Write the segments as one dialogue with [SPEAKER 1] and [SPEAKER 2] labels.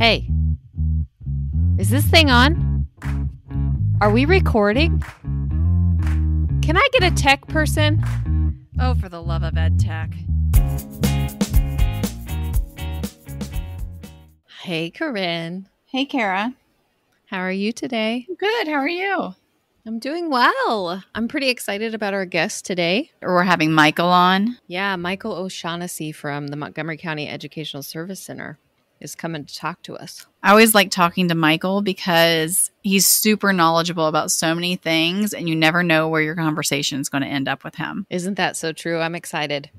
[SPEAKER 1] Hey, is this thing on? Are we recording? Can I get a tech person? Oh, for the love of ed tech. Hey, Corinne.
[SPEAKER 2] Hey, Kara.
[SPEAKER 1] How are you today?
[SPEAKER 2] Good. How are you?
[SPEAKER 1] I'm doing well. I'm pretty excited about our guest today.
[SPEAKER 2] We're having Michael on.
[SPEAKER 1] Yeah, Michael O'Shaughnessy from the Montgomery County Educational Service Center is coming to talk to us.
[SPEAKER 2] I always like talking to Michael because he's super knowledgeable about so many things, and you never know where your conversation is going to end up with him.
[SPEAKER 1] Isn't that so true? I'm excited.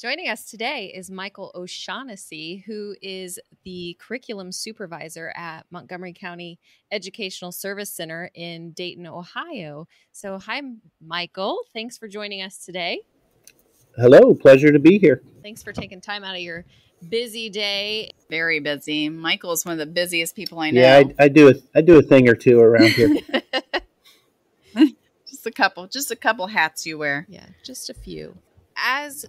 [SPEAKER 1] Joining us today is Michael O'Shaughnessy, who is the curriculum supervisor at Montgomery County Educational Service Center in Dayton, Ohio. So, hi, Michael. Thanks for joining us today.
[SPEAKER 3] Hello, pleasure to be here.
[SPEAKER 1] Thanks for taking time out of your busy day.
[SPEAKER 2] Very busy. Michael is one of the busiest people I know.
[SPEAKER 3] Yeah, I, I do a I do a thing or two around here.
[SPEAKER 2] just a couple, just a couple hats you wear.
[SPEAKER 1] Yeah, just a few. As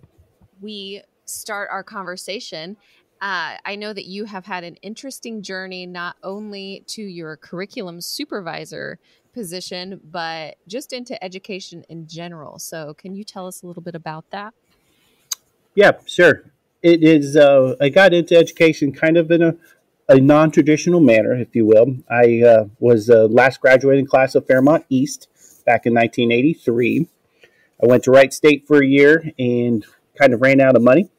[SPEAKER 1] we start our conversation, uh, I know that you have had an interesting journey, not only to your curriculum supervisor position, but just into education in general. So, can you tell us a little bit about that?
[SPEAKER 3] Yeah, sure. It is. Uh, I got into education kind of in a, a non traditional manner, if you will. I uh, was the last graduating class of Fairmont East back in 1983. I went to Wright State for a year and kind of ran out of money.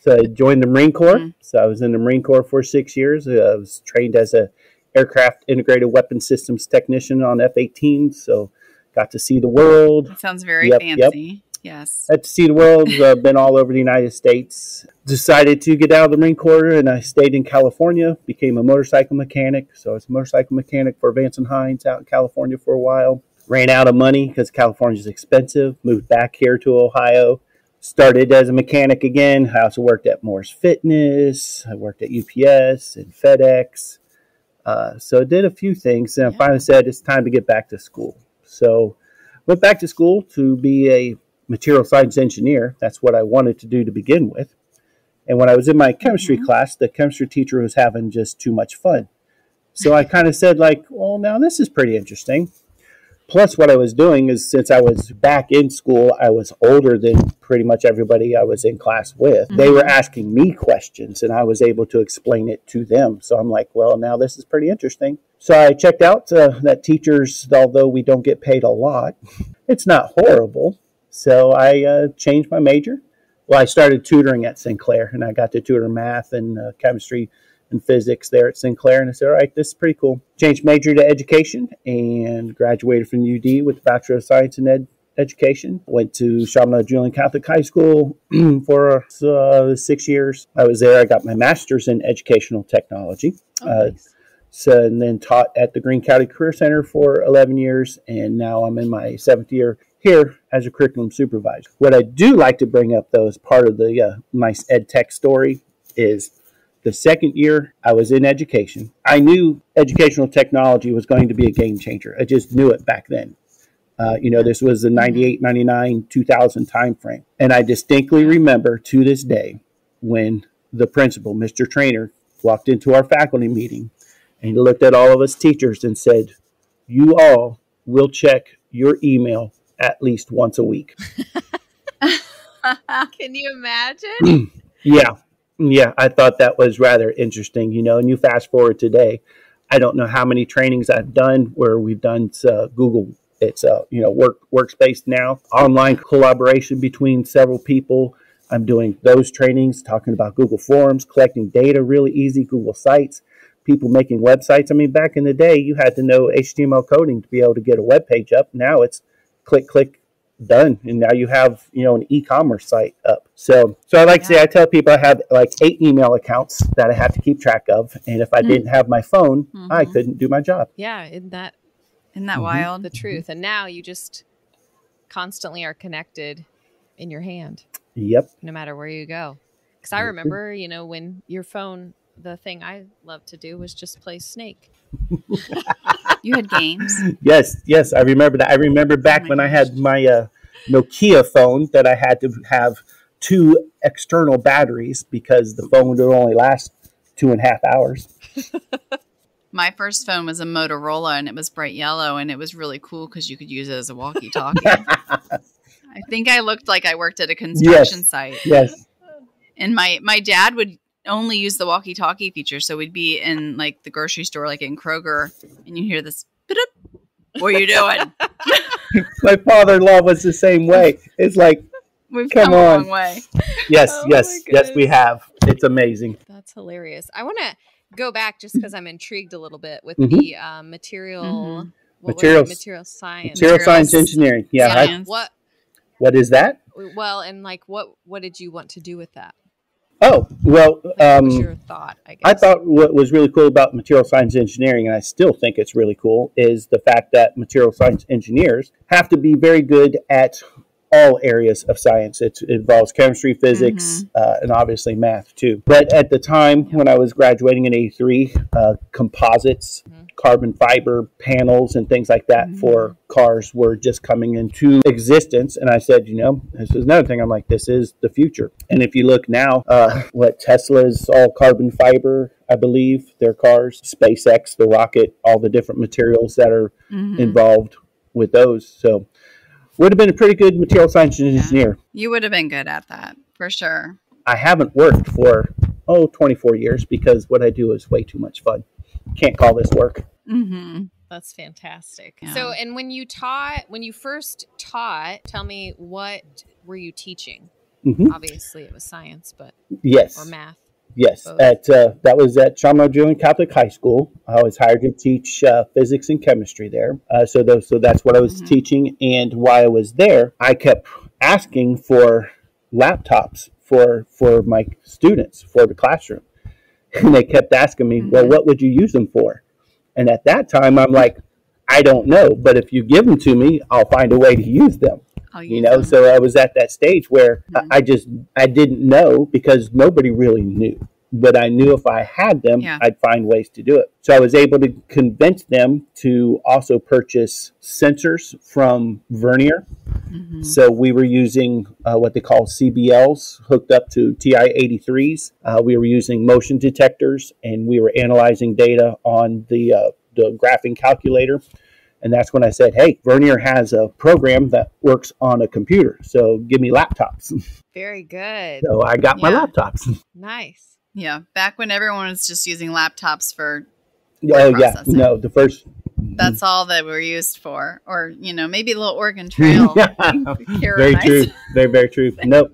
[SPEAKER 3] So I joined the Marine Corps. Mm-hmm. So I was in the Marine Corps for six years. Uh, I was trained as a aircraft integrated weapon systems technician on F-18. So got to see the world.
[SPEAKER 2] That sounds very yep, fancy. Yep. Yes.
[SPEAKER 3] Had to see the world. Uh, been all over the United States. Decided to get out of the Marine Corps, and I stayed in California. Became a motorcycle mechanic. So I was a motorcycle mechanic for Vance and Hines out in California for a while. Ran out of money because California is expensive. Moved back here to Ohio started as a mechanic again. I also worked at Moore's Fitness. I worked at UPS and FedEx. Uh, so I did a few things, and yeah. I finally said it's time to get back to school. So went back to school to be a material science engineer. That's what I wanted to do to begin with. And when I was in my chemistry mm-hmm. class, the chemistry teacher was having just too much fun. So I kind of said, like, well, now this is pretty interesting. Plus, what I was doing is since I was back in school, I was older than pretty much everybody I was in class with. Mm-hmm. They were asking me questions and I was able to explain it to them. So I'm like, well, now this is pretty interesting. So I checked out uh, that teachers, although we don't get paid a lot, it's not horrible. So I uh, changed my major. Well, I started tutoring at Sinclair and I got to tutor math and uh, chemistry and physics there at Sinclair. And I said, all right, this is pretty cool. Changed major to education and graduated from UD with a Bachelor of Science in Ed- Education. Went to Chaminade Julienne Catholic High School for uh, six years. I was there. I got my master's in educational technology. Oh, uh, nice. So, and then taught at the Greene County Career Center for 11 years. And now I'm in my seventh year here as a curriculum supervisor. What I do like to bring up, though, as part of the uh, nice ed tech story is the second year I was in education, I knew educational technology was going to be a game changer. I just knew it back then. Uh, you know, this was the 98, 99, 2000 timeframe. And I distinctly remember to this day when the principal, Mr. Trainer, walked into our faculty meeting and he looked at all of us teachers and said, You all will check your email at least once a week.
[SPEAKER 1] Can you imagine?
[SPEAKER 3] yeah. Yeah, I thought that was rather interesting, you know. And you fast forward today, I don't know how many trainings I've done where we've done uh, Google. It's a uh, you know work workspace now, online collaboration between several people. I'm doing those trainings, talking about Google Forms, collecting data really easy, Google Sites, people making websites. I mean, back in the day, you had to know HTML coding to be able to get a web page up. Now it's click, click, done. And now you have you know an e-commerce site up. So so i like yeah. to say i tell people i have like eight email accounts that i have to keep track of. And if i mm. didn't have my phone mm-hmm. i couldn't do my job.
[SPEAKER 1] Yeah isn't that
[SPEAKER 2] isn't that mm-hmm. wild?
[SPEAKER 1] The truth. And now you just constantly are connected in your hand.
[SPEAKER 3] Yep.
[SPEAKER 1] No matter where you go. Because i remember you know when your phone the thing i loved to do was just play snake
[SPEAKER 2] you had games.
[SPEAKER 3] Yes, yes, I remember that. I remember back oh when gosh. I had my uh, Nokia phone that I had to have two external batteries because the phone would only last two and a half hours.
[SPEAKER 2] My first phone was a Motorola and it was bright yellow and it was really cool because you could use it as a walkie talkie. I think I looked like I worked at a construction
[SPEAKER 3] Yes.
[SPEAKER 2] site.
[SPEAKER 3] Yes.
[SPEAKER 2] And my, my dad would only use the walkie talkie feature. So we'd be in like the grocery store, like in Kroger, and you hear this, "Biddup. what are you doing?
[SPEAKER 3] My father in law was the same way. It's like,
[SPEAKER 2] We've
[SPEAKER 3] Come
[SPEAKER 2] come, a
[SPEAKER 3] on.
[SPEAKER 2] long way.
[SPEAKER 3] yes,
[SPEAKER 1] Oh
[SPEAKER 3] yes, yes, we have. It's amazing.
[SPEAKER 1] That's hilarious. I want to go back just because I'm intrigued a little bit with
[SPEAKER 3] Mhm.
[SPEAKER 1] the uh, material.
[SPEAKER 2] Mhm.
[SPEAKER 1] what was it?
[SPEAKER 3] Materials-
[SPEAKER 1] material science.
[SPEAKER 3] Material
[SPEAKER 2] Materials.
[SPEAKER 3] science engineering. Yeah. I-
[SPEAKER 1] What?
[SPEAKER 3] what is that?
[SPEAKER 1] Well, and like, what? What did you want to do with that?
[SPEAKER 3] Oh, well,
[SPEAKER 1] Like, what was
[SPEAKER 3] um,
[SPEAKER 1] your thought? I guess.
[SPEAKER 3] I thought what was really cool about material science engineering, and I still think it's really cool, is the fact that material science engineers have to be very good at all areas of science. It's, it involves chemistry, physics, uh, and obviously math too. But at the time when I was graduating in '83, uh, composites,
[SPEAKER 1] Mhm.
[SPEAKER 3] Carbon fiber panels, and things like that
[SPEAKER 2] Mhm.
[SPEAKER 3] for cars were just coming into existence. And I said, you know, this is another thing. I'm like, this is the future. And if you look now, uh, what Tesla's all carbon fiber, I believe, their cars, SpaceX, the rocket, all the different materials that are
[SPEAKER 2] Mhm.
[SPEAKER 3] involved with those. So would have been a pretty good material science engineer.
[SPEAKER 2] You would have been good at that for sure.
[SPEAKER 3] I haven't worked for oh 24 years because what I do is way too much fun. Can't call this work.
[SPEAKER 2] Mm-hmm.
[SPEAKER 1] That's fantastic.
[SPEAKER 2] Yeah.
[SPEAKER 1] So, and when you taught, when you first taught, tell me what were you teaching?
[SPEAKER 3] hmm
[SPEAKER 1] Obviously, it was science, but
[SPEAKER 3] Yes.
[SPEAKER 1] or math.
[SPEAKER 3] Yes,
[SPEAKER 1] Both.
[SPEAKER 3] at uh, that was at Shamrock Julienne Catholic High School. I was hired to teach uh, physics and chemistry there. Uh, so those, so that's what I was
[SPEAKER 2] Mhm.
[SPEAKER 3] teaching. And while I was there, I kept asking for laptops for for my students for the classroom, and they kept asking me, "Well,
[SPEAKER 2] Mhm.
[SPEAKER 3] what would you use them for?" And at that time, I'm like, "I don't know, but if you give them to me, I'll find a way to use them."
[SPEAKER 2] I'll
[SPEAKER 3] you know
[SPEAKER 2] them.
[SPEAKER 3] so i was at that stage where I-
[SPEAKER 2] Mhm.
[SPEAKER 3] i just i didn't know because nobody really knew but i knew if i had them
[SPEAKER 2] Yeah.
[SPEAKER 3] i'd find ways to do it so i was able to convince them to also purchase sensors from vernier
[SPEAKER 2] Mhm.
[SPEAKER 3] so we were using uh, what they call cbls hooked up to ti 83s uh, we were using motion detectors and we were analyzing data on the uh, the graphing calculator and that's when I said, hey, Vernier has a program that works on a computer. So give me laptops.
[SPEAKER 1] Very good.
[SPEAKER 3] So I got my laptops.
[SPEAKER 1] Nice.
[SPEAKER 2] Yeah, back when everyone was just using laptops for
[SPEAKER 3] oh, yeah. No, the first.
[SPEAKER 2] That's all that we're used for, or you know maybe a little Oregon Trail.
[SPEAKER 3] Very true. Very, very true. Nope.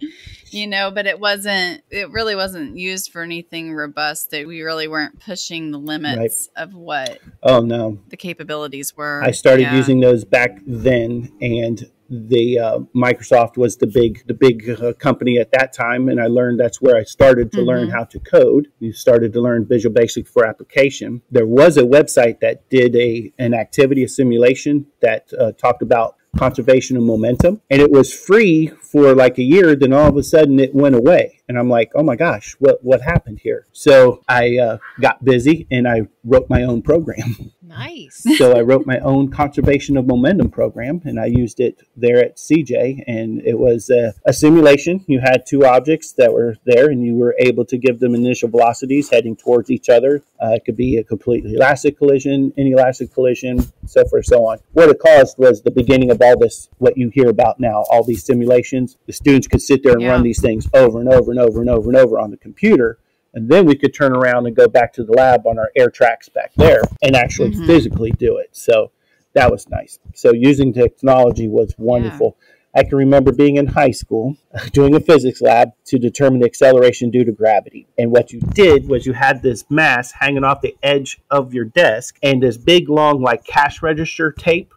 [SPEAKER 2] you know, but it wasn't. It really wasn't used for anything robust. That we really weren't pushing the limits of what
[SPEAKER 3] Oh, no.
[SPEAKER 2] the capabilities were.
[SPEAKER 3] I started
[SPEAKER 2] Yeah.
[SPEAKER 3] using those back then, and the uh, Microsoft was the big the big uh, company at that time, and I learned that's where I started to learn
[SPEAKER 2] Mhm.
[SPEAKER 3] how to code. You started to learn Visual Basic for application. There was a website that did a an activity, a simulation that uh, talked about conservation of momentum, and it was free for like a year. Then all of a sudden, it went away, and I'm like, oh my gosh, what what happened here? So I uh, got busy and I wrote my own program
[SPEAKER 1] Nice.
[SPEAKER 3] so I wrote my own conservation of momentum program, and I used it there at CJ. And it was a, a simulation. You had two objects that were there, and you were able to give them initial velocities heading towards each other. Uh, it could be a completely elastic collision, inelastic collision, so forth, so on. What it caused was the beginning of all this, what you hear about now, all these simulations. The students could sit there and
[SPEAKER 2] Yeah.
[SPEAKER 3] run these things over and over and over and over and over on the computer and then we could turn around and go back to the lab on our air tracks back there and actually
[SPEAKER 2] Mhm.
[SPEAKER 3] physically do it. So that was nice. So using technology was wonderful. I can remember being in high school doing a physics lab to determine the acceleration due to gravity. And what you did was you had this mass hanging off the edge of your desk and this big long like cash register tape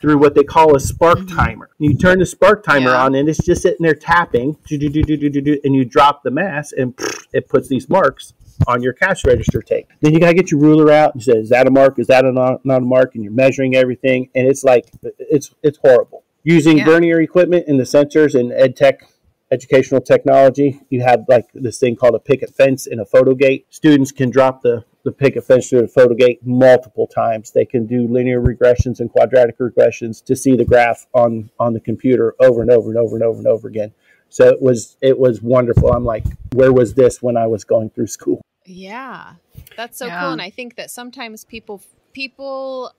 [SPEAKER 3] through what they call a spark
[SPEAKER 2] Mhm.
[SPEAKER 3] timer. You turn the spark timer
[SPEAKER 2] Yeah.
[SPEAKER 3] on and it's just sitting there tapping, and you drop the mass and it puts these marks on your cash register tape. Then you gotta get your ruler out and say, is that a mark? Is that a not, not a mark? And you're measuring everything, and it's like it's it's horrible. Using
[SPEAKER 2] Yeah.
[SPEAKER 3] vernier equipment and the sensors and ed tech educational technology, you have like this thing called a picket fence and a photo gate. Students can drop the the picket fence to the photo gate multiple times. They can do linear regressions and quadratic regressions to see the graph on on the computer over and over and over and over and over again. So it was it was wonderful. I'm like, where was this when I was going through school?
[SPEAKER 1] Yeah. That's so
[SPEAKER 2] Yeah.
[SPEAKER 1] cool and I think that sometimes people people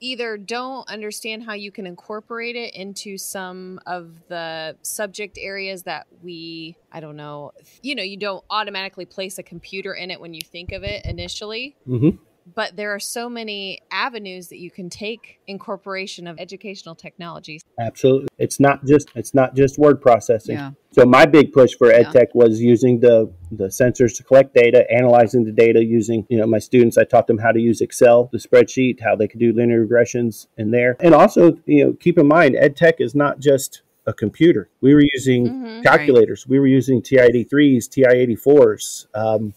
[SPEAKER 1] either don't understand how you can incorporate it into some of the subject areas that we I don't know, you know, you don't automatically place a computer in it when you think of it initially.
[SPEAKER 3] hmm
[SPEAKER 1] But there are so many avenues that you can take incorporation of educational technologies.
[SPEAKER 3] Absolutely. It's not just it's not just word processing.
[SPEAKER 2] Yeah.
[SPEAKER 3] So my big push for
[SPEAKER 2] Yeah.
[SPEAKER 3] EdTech was using the the sensors to collect data, analyzing the data using, you know, my students, I taught them how to use Excel, the spreadsheet, how they could do linear regressions in there. And also, you know, keep in mind EdTech is not just a computer. We were using
[SPEAKER 1] Mhm.
[SPEAKER 3] calculators. We were using TI-83s, TI-84s. Um,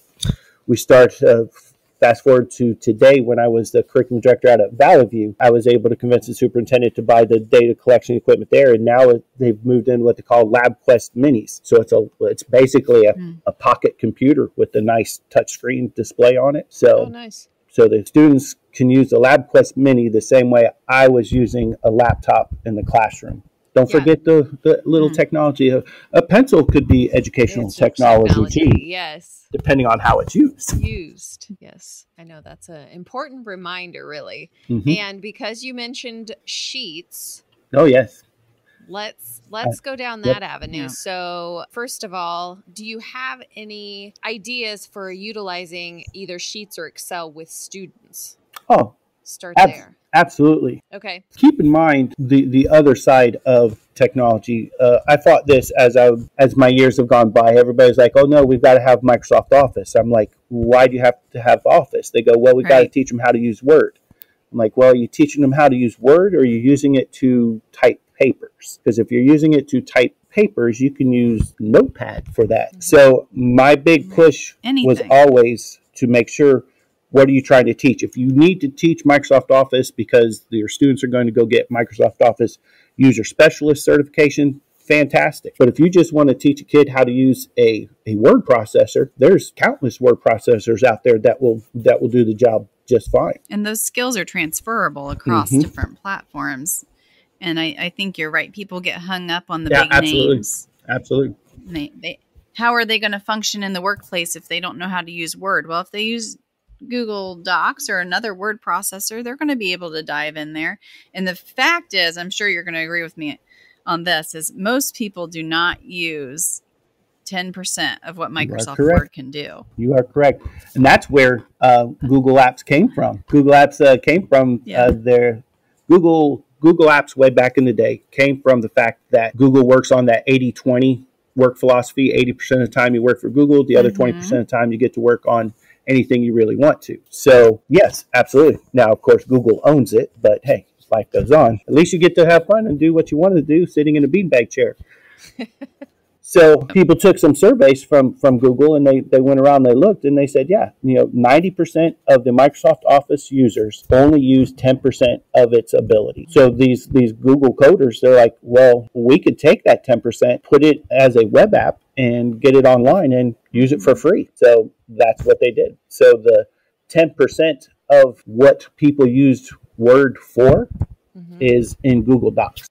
[SPEAKER 3] we start uh, fast forward to today when I was the curriculum director out at Valley View. I was able to convince the superintendent to buy the data collection equipment there, and now it, they've moved in what they call LabQuest Minis. So it's a it's basically a,
[SPEAKER 2] Hmm.
[SPEAKER 3] a pocket computer with a nice touchscreen display on it. So
[SPEAKER 1] Oh nice.
[SPEAKER 3] so the students can use the LabQuest Mini the same way I was using a laptop in the classroom. Don't
[SPEAKER 1] Yeah.
[SPEAKER 3] forget the, the little
[SPEAKER 2] Mm.
[SPEAKER 3] technology. A, a pencil could be educational
[SPEAKER 1] It's
[SPEAKER 3] technology, too,
[SPEAKER 1] Yes.
[SPEAKER 3] depending on how it's used.
[SPEAKER 1] used. Yes, I know that's an important reminder, really.
[SPEAKER 3] Mhm.
[SPEAKER 1] And because you mentioned sheets,
[SPEAKER 3] Oh, yes.
[SPEAKER 1] let's let's go down
[SPEAKER 3] Yep.
[SPEAKER 1] that avenue.
[SPEAKER 2] Yeah.
[SPEAKER 1] So, first of all, do you have any ideas for utilizing either Sheets or Excel with students?
[SPEAKER 3] Oh,
[SPEAKER 1] Start
[SPEAKER 3] Abs-
[SPEAKER 1] there.
[SPEAKER 3] Absolutely.
[SPEAKER 1] Okay.
[SPEAKER 3] Keep in mind the, the other side of technology. Uh, I thought this as I as my years have gone by. Everybody's like, "Oh no, we've got to have Microsoft Office." I'm like, "Why do you have to have Office?" They go, "Well, we have got to teach them how to use Word." I'm like, "Well, are you teaching them how to use Word, or are you using it to type papers? Because if you're using it to type papers, you can use Notepad for that." So my big push was always to make sure what are you trying to teach? If you need to teach Microsoft Office because your students are going to go get Microsoft Office user specialist certification, fantastic. But if you just want to teach a kid how to use a, a word processor, there's countless word processors out there that will that will do the job just fine.
[SPEAKER 2] and those skills are transferable across
[SPEAKER 3] Mhm.
[SPEAKER 2] different platforms. And I, I think you're right. People get hung up on the
[SPEAKER 3] Yeah,
[SPEAKER 2] big
[SPEAKER 3] absolutely.
[SPEAKER 2] names.
[SPEAKER 3] Absolutely.
[SPEAKER 2] They, they, how are they going to function in the workplace if they don't know how to use Word? Well, if they use Google Docs or another word processor, they're going to be able to dive in there. And the fact is, I'm sure you're going to agree with me on this, is most people do not use 10% of what Microsoft. Word can do.
[SPEAKER 3] You are correct, and that's where uh, Google Apps came from. Google Apps uh, came from
[SPEAKER 2] Yeah.
[SPEAKER 3] uh, their Google Google Apps way back in the day came from the fact that Google works on that 80-20 work philosophy. Eighty percent of the time you work for Google, the other 20
[SPEAKER 2] Mhm.
[SPEAKER 3] percent of the time you get to work on anything you really want to. So yes, absolutely. Now of course Google owns it, but hey, life goes on. At least you get to have fun and do what you want to do, sitting in a beanbag chair. So people took some surveys from, from Google and they, they went around, they looked and they said, yeah, you know, 90% of the Microsoft Office users only use 10% of its ability. So these, these Google coders, they're like, well, we could take that 10%, put it as a web app and get it online and use it for free. So that's what they did. So the 10% of what people used Word for
[SPEAKER 1] Mhm.
[SPEAKER 3] is in Google Docs.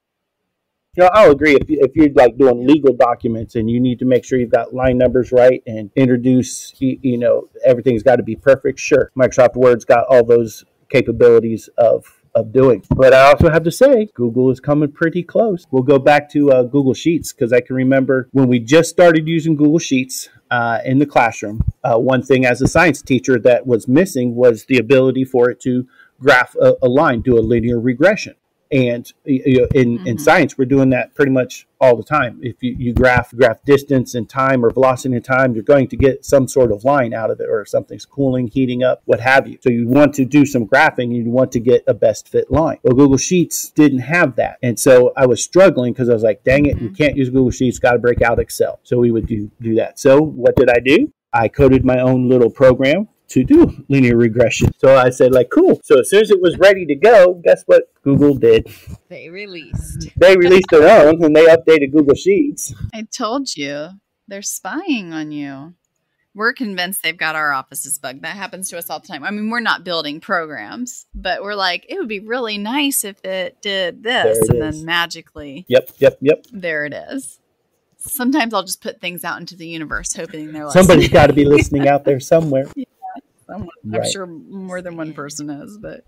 [SPEAKER 3] You know, I'll agree if, you, if you're like doing legal documents and you need to make sure you've got line numbers right and introduce, you, you know, everything's got to be perfect. Sure, Microsoft Word's got all those capabilities of of doing. But I also have to say, Google is coming pretty close. We'll go back to uh, Google Sheets because I can remember when we just started using Google Sheets uh, in the classroom. Uh, one thing as a science teacher that was missing was the ability for it to graph a, a line, do a linear regression. And you know, in, in
[SPEAKER 2] Mhm.
[SPEAKER 3] science, we're doing that pretty much all the time. If you, you graph graph distance and time or velocity and time, you're going to get some sort of line out of it, or something's cooling, heating up, what have you. So you want to do some graphing, you want to get a best fit line. Well, Google Sheets didn't have that, and so I was struggling because I was like, "Dang it, we
[SPEAKER 2] Mhm.
[SPEAKER 3] can't use Google Sheets. Got to break out Excel." So we would do do that. So what did I do? I coded my own little program to do linear regression. So I said, like, cool. So as soon as it was ready to go, guess what Google did?
[SPEAKER 1] They released.
[SPEAKER 3] They released their own and they updated Google Sheets.
[SPEAKER 2] I told you they're spying on you. We're convinced they've got our offices bugged. That happens to us all the time. I mean, we're not building programs, but we're like, it would be really nice if it did this,
[SPEAKER 3] it
[SPEAKER 2] and
[SPEAKER 3] is.
[SPEAKER 2] then magically,
[SPEAKER 3] Yep, yep, yep.
[SPEAKER 2] there it is. Sometimes I'll just put things out into the universe, hoping they're
[SPEAKER 3] somebody's got to be listening out there somewhere.
[SPEAKER 2] I'm
[SPEAKER 3] Right.
[SPEAKER 2] sure more than one person is, but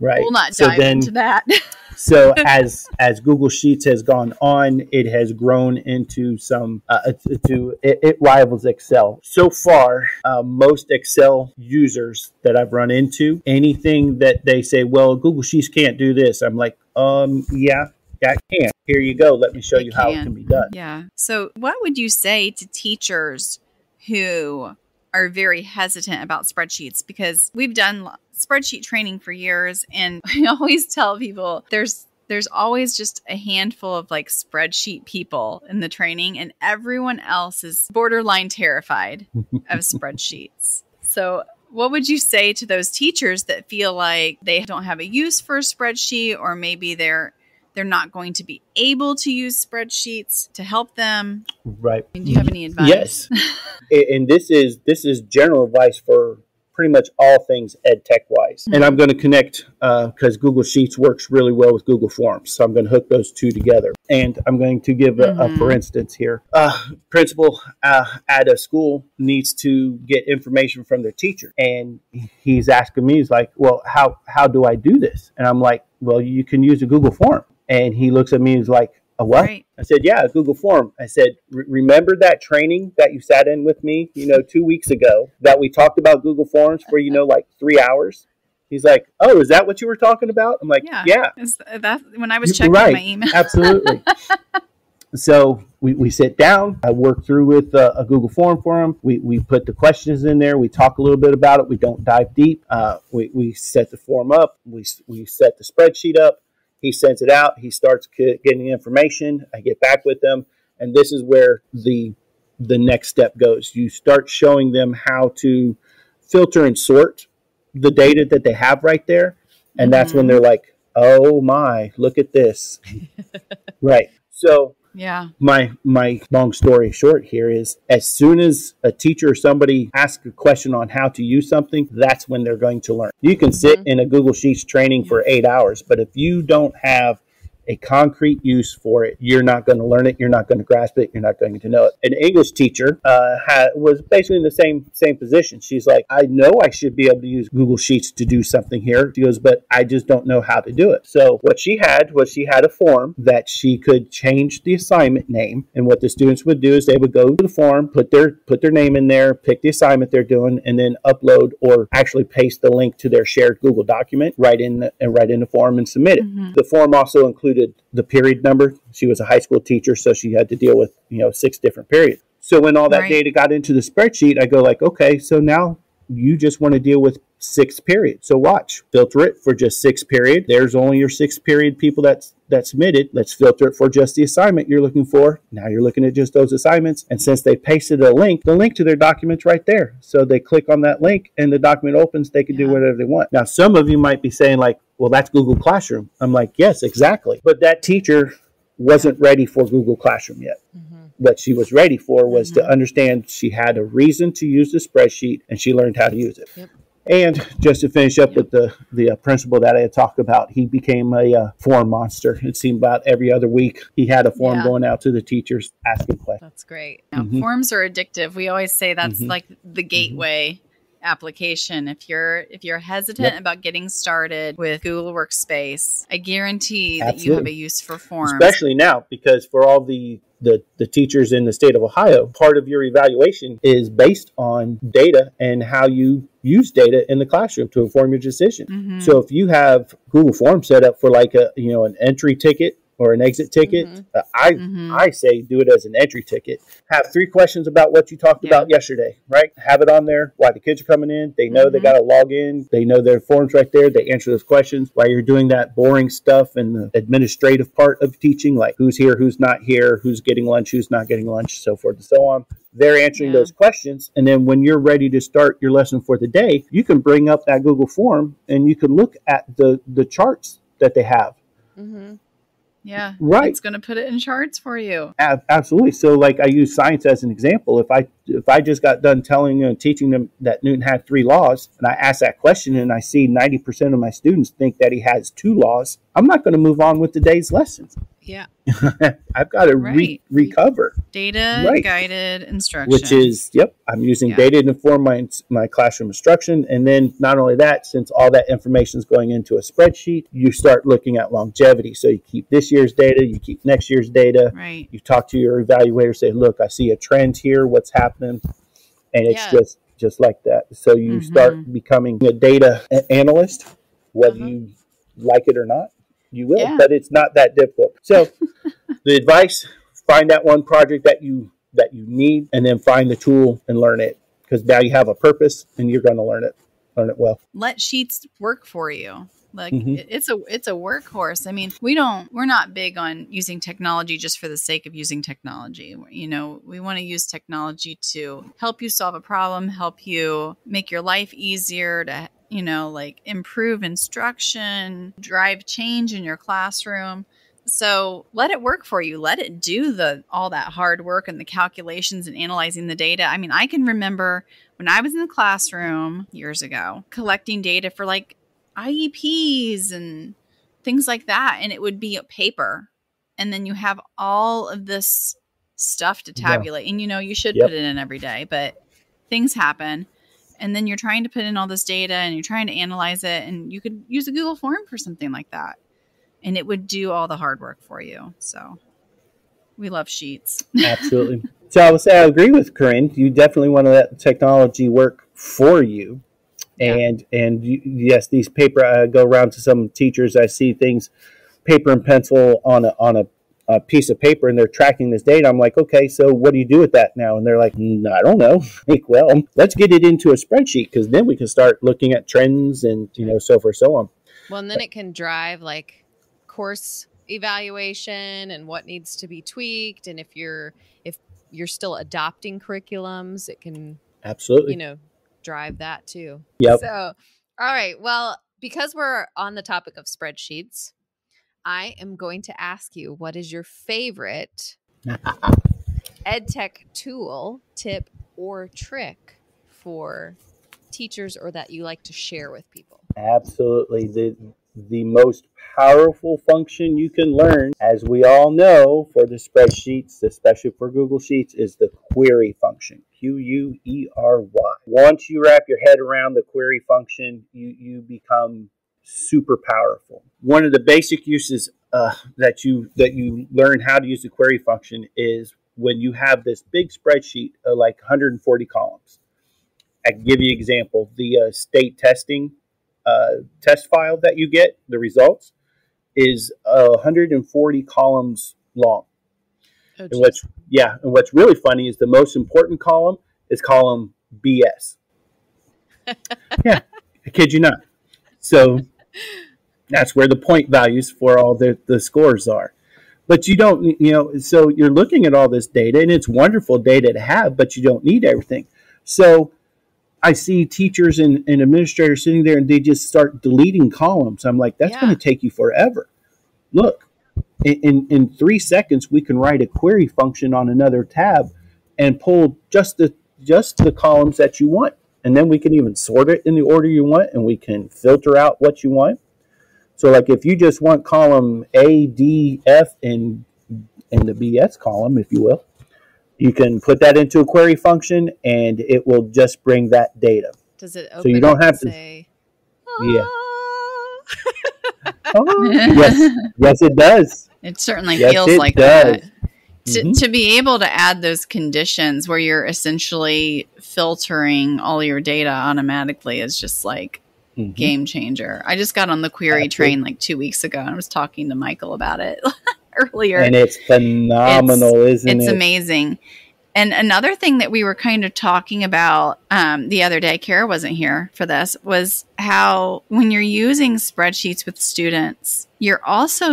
[SPEAKER 3] Right.
[SPEAKER 2] we'll not
[SPEAKER 3] So
[SPEAKER 2] dive
[SPEAKER 3] then-
[SPEAKER 2] into that.
[SPEAKER 3] so as as Google Sheets has gone on, it has grown into some uh, to it, it rivals Excel. So far, uh, most Excel users that I've run into, anything that they say, "Well, Google Sheets can't do this," I'm like, um, yeah, yeah, it can. Here you go. Let me show
[SPEAKER 2] It
[SPEAKER 3] you how it
[SPEAKER 2] can.
[SPEAKER 3] can be done.
[SPEAKER 2] Yeah. So, what would you say to teachers who are very hesitant about spreadsheets? Because we've done spreadsheet training for years, and I always tell people there's there's always just a handful of like spreadsheet people in the training, and everyone else is borderline terrified of spreadsheets. So, what would you say to those teachers that feel like they don't have a use for a spreadsheet, or maybe they're they're not going to be able to use spreadsheets to help them?
[SPEAKER 3] Right.
[SPEAKER 2] I mean, do you have any advice?
[SPEAKER 3] Yes. And this is this is general advice for pretty much all things ed tech wise. And I'm going to connect because Google Sheets works really well with Google Forms, so I'm going to hook those two together. And I'm going to give a, a
[SPEAKER 2] Mhm.
[SPEAKER 3] for instance here. Uh, principal uh, at a school needs to get information from their teacher, and he's asking me, he's like, "Well, how how do I do this?" And I'm like, "Well, you can use a Google Form." And he looks at me and is like, "A what?"
[SPEAKER 2] Right.
[SPEAKER 3] I said, "Yeah, a Google Form." I said, "Remember that training that you sat in with me, you know, two weeks ago that we talked about Google Forms for you know like three hours?" He's like, "Oh, is that what you were talking about?" I'm like,
[SPEAKER 2] Yeah.
[SPEAKER 3] "Yeah,
[SPEAKER 2] Is that when I was checking
[SPEAKER 3] right.
[SPEAKER 2] my email?
[SPEAKER 3] absolutely." so we, we sit down. I work through with uh, a Google Form for him. We, we put the questions in there. We talk a little bit about it. We don't dive deep. Uh, we, we set the form up. We, we set the spreadsheet up. He sends it out. He starts c- getting the information. I get back with them, and this is where the the next step goes. You start showing them how to filter and sort the data that they have right there, and that's when
[SPEAKER 2] Mhm.
[SPEAKER 3] they're like, "Oh my, look at this!" right. So
[SPEAKER 2] Yeah.
[SPEAKER 3] my my long story short here is as soon as a teacher or somebody asks a question on how to use something that's when they're going to learn you can sit
[SPEAKER 1] Mhm.
[SPEAKER 3] in a google sheets training for eight hours but if you don't have a concrete use for it. You're not going to learn it you're not going to grasp it you're not going to know it. An english teacher uh, had, was basically in the same same position. She's like i know i should be able to use google sheets to do something here. She goes but i just don't know how to do it. So what she had was she had a form that she could change the assignment name and what the students would do is they would go to the form put their put their name in there pick the assignment they're doing and then upload or actually paste the link to their shared google document right in the, and right in the form and submit it.
[SPEAKER 2] Mhm.
[SPEAKER 3] the form also included the period number. She was a high school teacher, so she had to deal with you know six different periods. So when all that
[SPEAKER 2] Right.
[SPEAKER 3] data got into the spreadsheet, I go like, okay, so now you just want to deal with six periods. So watch, filter it for just six period. There's only your six period people that's that submitted. Let's filter it for just the assignment you're looking for. Now you're looking at just those assignments. And since they pasted a link, the link to their document's right there. So they click on that link and the document opens. They can do whatever they want. Now some of you might be saying like, well, that's Google Classroom. I'm like, yes, exactly. But that teacher wasn't ready for Google Classroom yet
[SPEAKER 1] Mhm.
[SPEAKER 3] what she was ready for was to
[SPEAKER 2] Mhm.
[SPEAKER 3] understand she had a reason to use the spreadsheet and she learned how to use it.
[SPEAKER 1] Yep.
[SPEAKER 3] And just to finish up with the the uh, principal that I had talked about, he became a uh, form monster. It seemed about every other week he had a form
[SPEAKER 2] Yeah.
[SPEAKER 3] going out to the teachers asking questions.
[SPEAKER 1] That's great.
[SPEAKER 2] Yeah,
[SPEAKER 3] Mhm.
[SPEAKER 2] Forms are addictive. We always say that's
[SPEAKER 3] Mhm.
[SPEAKER 2] like the gateway application. If you're if you're hesitant
[SPEAKER 3] Yep.
[SPEAKER 2] about getting started with Google Workspace, I guarantee that you have a use for forms.
[SPEAKER 3] Especially now because for all the the, the teachers in the state of Ohio, part of your evaluation is based on data and how you use data in the classroom to inform your decision.
[SPEAKER 2] Mhm.
[SPEAKER 3] So if you have Google Forms set up for like a you know an entry ticket or an exit ticket,
[SPEAKER 1] Mhm.
[SPEAKER 3] uh, I
[SPEAKER 2] Mhm.
[SPEAKER 3] I say do it as an entry ticket. Have three questions about what you talked
[SPEAKER 2] Yeah.
[SPEAKER 3] about yesterday, right? Have it on there. Why the kids are coming in, they know they
[SPEAKER 2] Mhm.
[SPEAKER 3] got to log in. They know their forms right there. They answer those questions. While you're doing that boring stuff and the administrative part of teaching, like who's here, who's not here, who's getting lunch, who's not getting lunch, so forth and so on. They're answering
[SPEAKER 2] Yeah.
[SPEAKER 3] those questions, and then when you're ready to start your lesson for the day, you can bring up that Google form and you can look at the the charts that they have.
[SPEAKER 2] Yeah,
[SPEAKER 3] Right.
[SPEAKER 2] It's going to put it in charts for you.
[SPEAKER 3] Ab- absolutely. So, like I use science as an example. If I if I just got done telling and teaching them that Newton had three laws, and I ask that question, and I see ninety percent of my students think that he has two laws, I'm not going to move on with today's lessons.
[SPEAKER 1] Yeah.
[SPEAKER 3] I've got to re- recover,
[SPEAKER 2] Data
[SPEAKER 3] Right.
[SPEAKER 2] guided instruction.
[SPEAKER 3] which is, yep, I'm using
[SPEAKER 2] Yeah.
[SPEAKER 3] data to inform my, my classroom instruction. And then not only that, since all that information is going into a spreadsheet, you start looking at longevity. So you keep this year's data, you keep next year's data,
[SPEAKER 2] right.
[SPEAKER 3] you talk to your evaluator, say, look, I see a trend here, what's happening? And it's
[SPEAKER 1] Yeah.
[SPEAKER 3] just, just like that. So you
[SPEAKER 2] Mhm.
[SPEAKER 3] start becoming a data analyst, whether
[SPEAKER 1] Uh-huh.
[SPEAKER 3] you like it or not, you will,
[SPEAKER 2] Yeah.
[SPEAKER 3] but it's not that difficult. So the advice, find that one project that you, that you need and then find the tool and learn it because now you have a purpose and you're going to learn it, learn it well.
[SPEAKER 2] Let sheets work for you. Like
[SPEAKER 3] Mhm.
[SPEAKER 2] it's a it's a workhorse. I mean, we don't we're not big on using technology just for the sake of using technology. You know, we want to use technology to help you solve a problem, help you make your life easier to, you know, like improve instruction, drive change in your classroom. So let it work for you. Let it do the all that hard work and the calculations and analyzing the data. I mean, I can remember when I was in the classroom years ago collecting data for like IEPs and things like that, and it would be a paper, and then you have all of this stuff to
[SPEAKER 3] Yeah.
[SPEAKER 2] tabulate, and you know you should
[SPEAKER 3] Yep.
[SPEAKER 2] put it in every day, but things happen. And then you're trying to put in all this data and you're trying to analyze it, and you could use a Google form for something like that and it would do all the hard work for you. So we love sheets.
[SPEAKER 3] Absolutely. so I would say I agree with Corinne. You definitely want to let technology work for you.
[SPEAKER 2] Yeah.
[SPEAKER 3] And and you, yes, these paper. I go around to some teachers. I see things, paper and pencil on a on a, a piece of paper, and they're tracking this data. I'm like, okay, so what do you do with that now? And they're like, "Mm, I don't know. Like, well, let's get it into a spreadsheet because then we can start looking at trends and you know so forth so on.
[SPEAKER 1] Well, and then it can drive like course evaluation and what needs to be tweaked and if you're if you're still adopting curriculums, it can,
[SPEAKER 3] Absolutely.
[SPEAKER 1] you know, drive that too.
[SPEAKER 3] Yep.
[SPEAKER 1] So, all right. Well, because we're on the topic of spreadsheets, I am going to ask you what is your favorite EdTech tool, tip, or trick for teachers or that you like to share with people?
[SPEAKER 3] Absolutely. The the most powerful function you can learn, as we all know for the spreadsheets, especially for Google Sheets, is the query function. Q U E R Y. Once you wrap your head around the query function, you, you become super powerful. One of the basic uses uh, that you that you learn how to use the query function is when you have this big spreadsheet of like 140 columns. I can give you an example. The uh, state testing uh, test file that you get, the results, is uh, 140 columns long.
[SPEAKER 1] Oh,
[SPEAKER 3] And what's yeah, and what's really funny is the most important column is column BS. yeah, I kid you not. So that's where the point values for all the, the scores are. But you don't, you know, so you're looking at all this data and it's wonderful data to have, but you don't need everything. So I see teachers and, and administrators sitting there and they just start deleting columns. I'm like, that's
[SPEAKER 1] Yeah.
[SPEAKER 3] going to take you forever. Look, in, in, in three seconds, we can write a query function on another tab and pull just the just the columns that you want. And then we can even sort it in the order you want and we can filter out what you want. So like if you just want column A, D, F, and in the BS column, if you will, you can put that into a query function and it will just bring that data.
[SPEAKER 1] Does it open
[SPEAKER 3] you don't have to-
[SPEAKER 1] say,
[SPEAKER 3] Yeah.
[SPEAKER 1] "Ah."
[SPEAKER 3] Oh, yes, yes, it does.
[SPEAKER 2] It certainly
[SPEAKER 3] Yes,
[SPEAKER 2] feels
[SPEAKER 3] it
[SPEAKER 2] like
[SPEAKER 3] does.
[SPEAKER 2] that. To,
[SPEAKER 3] Mhm.
[SPEAKER 2] to be able to add those conditions where you're essentially filtering all your data automatically is just like
[SPEAKER 3] Mhm.
[SPEAKER 2] game changer. I just got on the query
[SPEAKER 3] Absolutely.
[SPEAKER 2] train like two weeks ago and I was talking to Michael about it earlier.
[SPEAKER 3] And it's phenomenal, isn't
[SPEAKER 2] it's
[SPEAKER 3] it?
[SPEAKER 2] It's amazing. And another thing that we were kind of talking about um, the other day, Kara wasn't here for this, was how when you're using spreadsheets with students, you're also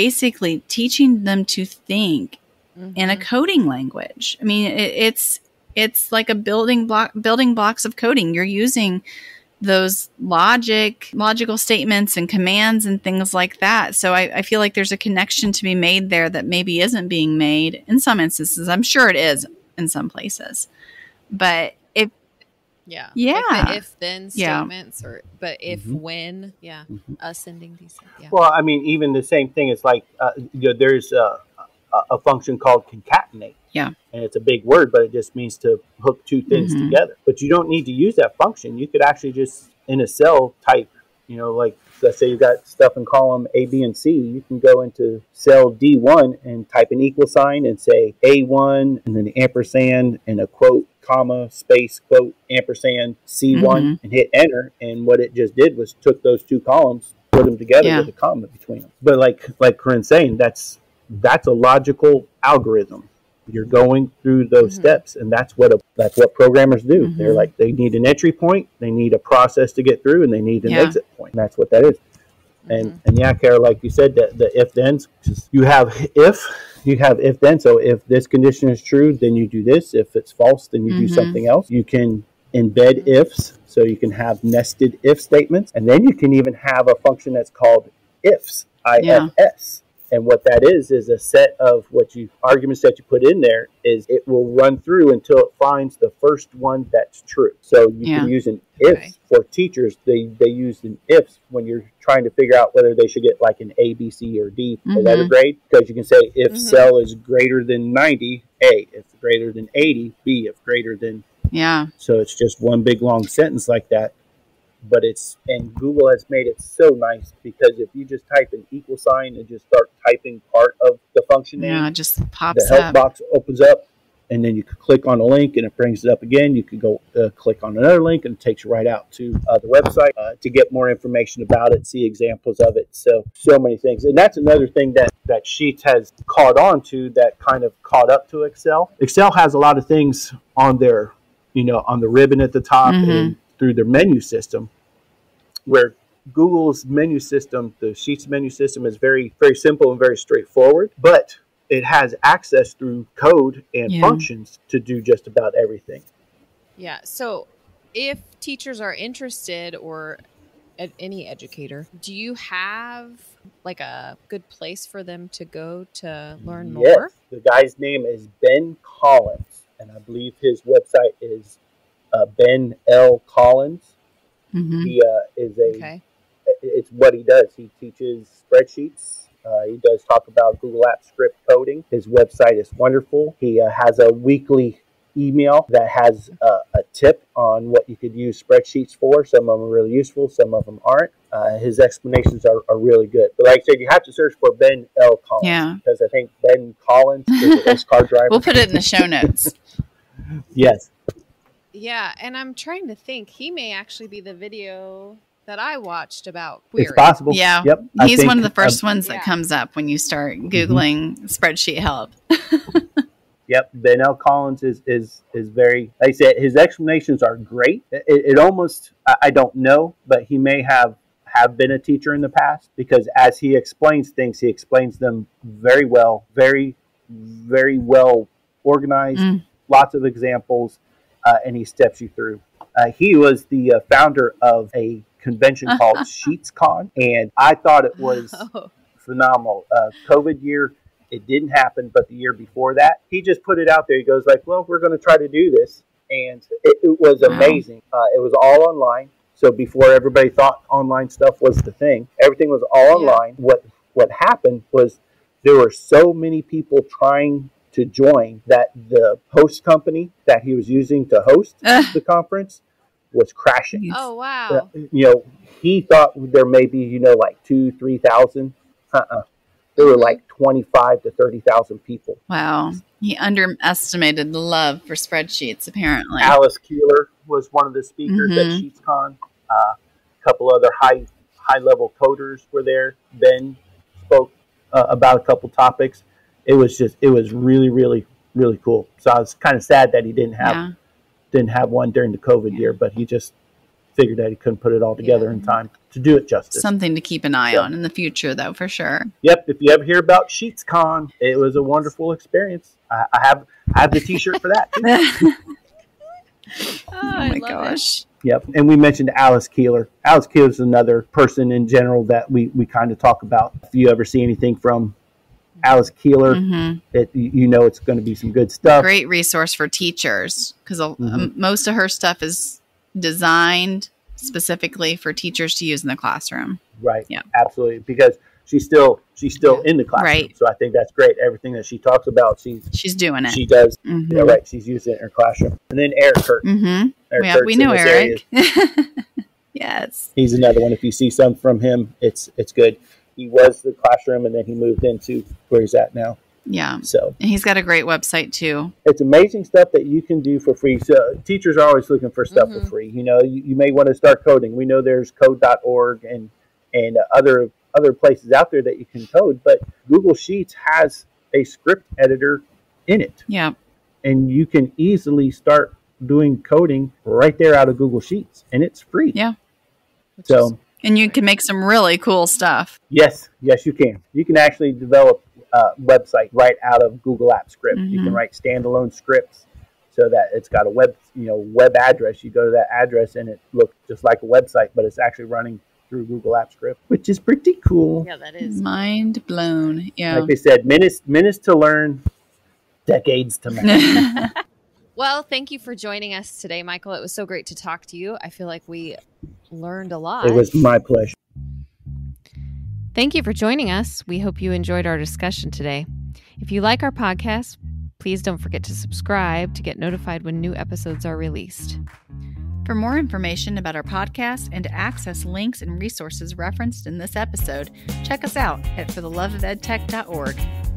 [SPEAKER 2] basically teaching them to think in a
[SPEAKER 1] Mhm.
[SPEAKER 2] coding language. I mean, it, it's it's like a building block, building blocks of coding. You're using those logic, logical statements and commands and things like that. So I, I feel like there's a connection to be made there that maybe isn't being made in some instances. I'm sure it is in some places, but
[SPEAKER 1] Yeah.
[SPEAKER 2] Yeah.
[SPEAKER 1] Like the if then
[SPEAKER 2] Yeah.
[SPEAKER 1] statements or but if
[SPEAKER 3] Mhm.
[SPEAKER 1] when, yeah.
[SPEAKER 3] Mhm.
[SPEAKER 1] Ascending descending. Yeah.
[SPEAKER 3] Well, I mean, even the same thing is like uh, you know, there's a, a, a function called concatenate.
[SPEAKER 2] Yeah.
[SPEAKER 3] And it's a big word, but it just means to hook two things
[SPEAKER 2] Mhm.
[SPEAKER 3] together. But you don't need to use that function. You could actually just in a cell type, you know, like let's say you've got stuff in column A, B, and C. You can go into cell D1 and type an equal sign and say A1 and then the ampersand and a quote, comma, space, quote, ampersand C1
[SPEAKER 2] Mhm.
[SPEAKER 3] and hit enter. And what it just did was took those two columns, put them together
[SPEAKER 2] Yeah.
[SPEAKER 3] with a comma between them. But like like Corinne's saying, that's that's a logical algorithm. You're going through those
[SPEAKER 1] Mhm.
[SPEAKER 3] steps, and that's what a, that's what programmers do.
[SPEAKER 2] Mhm.
[SPEAKER 3] They're like they need an entry point, they need a process to get through, and they need an
[SPEAKER 2] Yeah.
[SPEAKER 3] exit point. And that's what that is. And
[SPEAKER 1] Mhm.
[SPEAKER 3] and yeah, Kara, like you said, that the if thens, you have if you have if then. So if this condition is true, then you do this. If it's false, then you do
[SPEAKER 2] Mhm.
[SPEAKER 3] something else. You can embed ifs, so you can have nested if statements, and then you can even have a function that's called ifs,
[SPEAKER 2] Yeah.
[SPEAKER 3] And what that is is a set of what you arguments that you put in there is it will run through until it finds the first one that's true. So you
[SPEAKER 2] Yeah.
[SPEAKER 3] can use an if
[SPEAKER 1] Okay.
[SPEAKER 3] for teachers. They they use an ifs when you're trying to figure out whether they should get like an A, B, C, or D for letter grade because you can say if
[SPEAKER 1] Mhm.
[SPEAKER 3] cell is greater than 90, A. If greater than 80, B. If greater than
[SPEAKER 2] Yeah.
[SPEAKER 3] so it's just one big long sentence like that. But it's and Google has made it so nice because if you just type an equal sign and just start typing part of the function name,
[SPEAKER 2] Yeah. It just
[SPEAKER 3] the
[SPEAKER 2] pops
[SPEAKER 3] help
[SPEAKER 2] up.
[SPEAKER 3] box opens up, and then you could click on a link and it brings it up again. You could go uh, click on another link and it takes you right out to uh, the website uh, to get more information about it, see examples of it. So so many things, and that's another thing that that Sheets has caught on to that kind of caught up to Excel. Excel has a lot of things on their you know on the ribbon at the top
[SPEAKER 2] Mhm.
[SPEAKER 3] and through their menu system, where Google's menu system, the Sheets menu system, is very very simple and very straightforward, but it has access through code and
[SPEAKER 2] Yeah.
[SPEAKER 3] functions to do just about everything.
[SPEAKER 1] Yeah. So if teachers are interested or any educator, do you have like a good place for them to go to learn more?
[SPEAKER 3] Yes,
[SPEAKER 1] more?
[SPEAKER 3] the guy's name is Ben Collins, and I believe his website is uh, Ben L Collins.
[SPEAKER 2] Hmm
[SPEAKER 3] He uh, is a
[SPEAKER 1] Okay.
[SPEAKER 3] it's what he does. He teaches spreadsheets. Uh, he does talk about Google Apps script coding. His website is wonderful. He uh, has a weekly email that has uh, a tip on what you could use spreadsheets for. Some of them are really useful, some of them aren't. Uh, his explanations are, are really good. But like I said, you have to search for Ben L. Collins
[SPEAKER 2] Yeah.
[SPEAKER 3] because I think Ben Collins is a race car driver.
[SPEAKER 2] We'll put it in the show notes.
[SPEAKER 3] yes.
[SPEAKER 1] Yeah, and I'm trying to think. He may actually be the video that I watched about query.
[SPEAKER 3] It's possible.
[SPEAKER 2] Yeah.
[SPEAKER 3] Yep.
[SPEAKER 2] He's
[SPEAKER 3] think,
[SPEAKER 2] one of the first
[SPEAKER 3] um,
[SPEAKER 2] ones that
[SPEAKER 1] Yeah.
[SPEAKER 2] comes up when you start Googling spreadsheet help.
[SPEAKER 3] Yep, Ben L. Collins is is is very. Like I said, his explanations are great. It, it almost I, I don't know, but he may have have been a teacher in the past because as he explains things, he explains them very well, very very well organized.
[SPEAKER 2] Mm.
[SPEAKER 3] Lots of examples, uh, and he steps you through. Uh, he was the uh, founder of a convention called SheetsCon, and I thought it was
[SPEAKER 1] Oh,
[SPEAKER 3] phenomenal. Uh, COVID year, it didn't happen, but the year before that, he just put it out there. He goes like, "Well, we're going to try to do this," and it, it was
[SPEAKER 2] Wow.
[SPEAKER 3] amazing. Uh, it was all online. So before everybody thought online stuff was the thing, everything was all
[SPEAKER 1] Yeah.
[SPEAKER 3] online. What what happened was there were so many people trying to join that the host company that he was using to host
[SPEAKER 2] Ugh.
[SPEAKER 3] the conference was crashing
[SPEAKER 1] oh wow.
[SPEAKER 3] uh, you know, he thought there may be, you know, like two, three thousand. Uh-uh. There were like twenty-five to thirty thousand people.
[SPEAKER 2] Wow. He underestimated the love for spreadsheets, apparently.
[SPEAKER 3] Alice Keeler was one of the speakers at
[SPEAKER 2] Mhm.
[SPEAKER 3] SheetsCon. Uh, a couple other high high-level coders were there. Ben spoke uh, about a couple topics. It was just, it was really, really, really cool. So I was kind of sad that he didn't have
[SPEAKER 2] yeah.
[SPEAKER 3] didn't have one during the COVID
[SPEAKER 2] Yeah.
[SPEAKER 3] year, but he just figured that he couldn't put it all together
[SPEAKER 1] Yeah.
[SPEAKER 3] in time to do it justice.
[SPEAKER 2] Something to keep an eye
[SPEAKER 3] Yeah.
[SPEAKER 2] on in the future, though, for sure.
[SPEAKER 3] Yep. If you ever hear about Sheets SheetsCon, it was a wonderful experience. I, I have I have the T-shirt for that. Too.
[SPEAKER 2] oh
[SPEAKER 1] Oh,
[SPEAKER 2] my
[SPEAKER 1] love it.
[SPEAKER 2] gosh.
[SPEAKER 3] Yep. And we mentioned Alice Keeler. Alice Keeler is another person in general that we we kind of talk about. If you ever see anything from Alice Keeler,
[SPEAKER 2] hmm
[SPEAKER 3] it, you know it's going to be some good stuff.
[SPEAKER 2] Great resource for teachers because
[SPEAKER 3] Mhm.
[SPEAKER 2] most of her stuff is designed specifically for teachers to use in the classroom.
[SPEAKER 3] Right.
[SPEAKER 2] Yeah.
[SPEAKER 3] Absolutely. Because she's still she's still in the classroom.
[SPEAKER 2] Right.
[SPEAKER 3] So I think that's great. Everything that she talks about, she's
[SPEAKER 2] She's doing it.
[SPEAKER 3] she does.
[SPEAKER 2] Mm-hmm.
[SPEAKER 3] Yeah, right. She's using it in her classroom. And then Eric Curts.
[SPEAKER 2] Mm-hmm.
[SPEAKER 3] Eric
[SPEAKER 2] Yeah,
[SPEAKER 3] Curts
[SPEAKER 2] we know. Eric. yes.
[SPEAKER 3] He's another one. If you see some from him, it's it's good. He was the classroom, and then he moved into where he's at now.
[SPEAKER 2] Yeah.
[SPEAKER 3] So
[SPEAKER 2] And he's got a great website too.
[SPEAKER 3] it's amazing stuff that you can do for free. So teachers are always looking for stuff for
[SPEAKER 1] Mhm.
[SPEAKER 3] free. You know, you, you may want to start coding. We know there's code.org and and uh, other other places out there that you can code, but Google Sheets has a script editor in it,
[SPEAKER 2] Yeah.
[SPEAKER 3] and you can easily start doing coding right there out of Google Sheets, and it's free.
[SPEAKER 2] Yeah.
[SPEAKER 1] Which
[SPEAKER 3] So
[SPEAKER 2] And you can make some really cool stuff.
[SPEAKER 3] yes, yes, you can. You can actually develop a website right out of Google Apps Script. You can
[SPEAKER 2] Mhm.
[SPEAKER 3] write standalone scripts so that it's got a web, you know, web address. You go to that address and it looks just like a website, but it's actually running through Google Apps Script, which is pretty cool.
[SPEAKER 1] yeah, that is.
[SPEAKER 2] Mind blown. Yeah.
[SPEAKER 3] Like they said, minutes minutes to learn, decades to master.
[SPEAKER 1] Well, thank you for joining us today, Michael. It was so great to talk to you. I feel like we learned a lot.
[SPEAKER 3] it was my pleasure.
[SPEAKER 1] Thank you for joining us. We hope you enjoyed our discussion today. If you like our podcast, please don't forget to subscribe to get notified when new episodes are released.
[SPEAKER 2] For more information about our podcast and to access links and resources referenced in this episode, check us out at fortheloveofedtech.org.